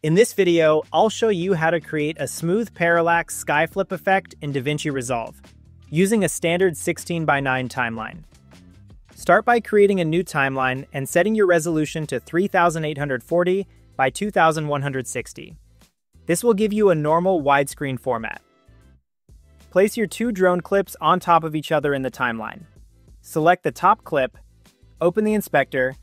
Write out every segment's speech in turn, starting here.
In this video, I'll show you how to create a smooth parallax sky flip effect in DaVinci Resolve, using a standard 16 by 9 timeline. Start by creating a new timeline and setting your resolution to 3840 by 2160. This will give you a normal widescreen format. Place your two drone clips on top of each other in the timeline. Select the top clip, open the inspector,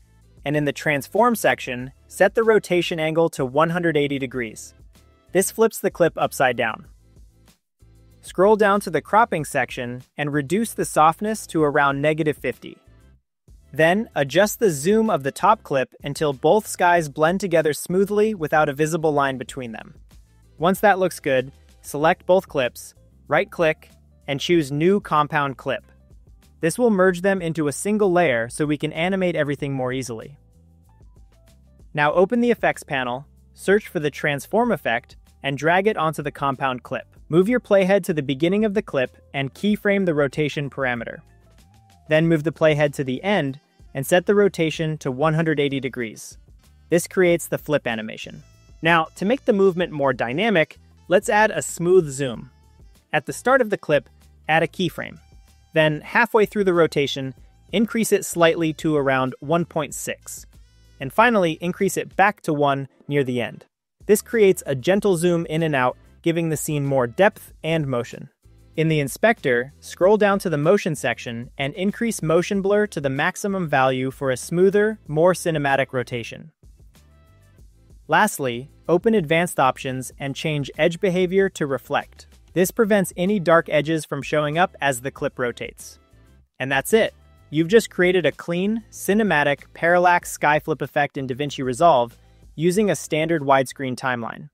and in the Transform section, set the rotation angle to 180 degrees. This flips the clip upside down. Scroll down to the cropping section and reduce the softness to around negative 50. Then, adjust the zoom of the top clip until both skies blend together smoothly without a visible line between them. Once that looks good, select both clips, right-click, and choose New Compound Clip. This will merge them into a single layer so we can animate everything more easily. Now open the Effects panel, search for the Transform effect, and drag it onto the compound clip. Move your playhead to the beginning of the clip and keyframe the rotation parameter. Then move the playhead to the end and set the rotation to 180 degrees. This creates the flip animation. Now, to make the movement more dynamic, let's add a smooth zoom. At the start of the clip, add a keyframe. Then, halfway through the rotation, increase it slightly to around 1.6. And finally, increase it back to 1 near the end. This creates a gentle zoom in and out, giving the scene more depth and motion. In the inspector, scroll down to the motion section and increase motion blur to the maximum value for a smoother, more cinematic rotation. Lastly, open advanced options and change edge behavior to reflect. This prevents any dark edges from showing up as the clip rotates. And that's it. You've just created a clean, cinematic, parallax sky flip effect in DaVinci Resolve using a standard widescreen timeline.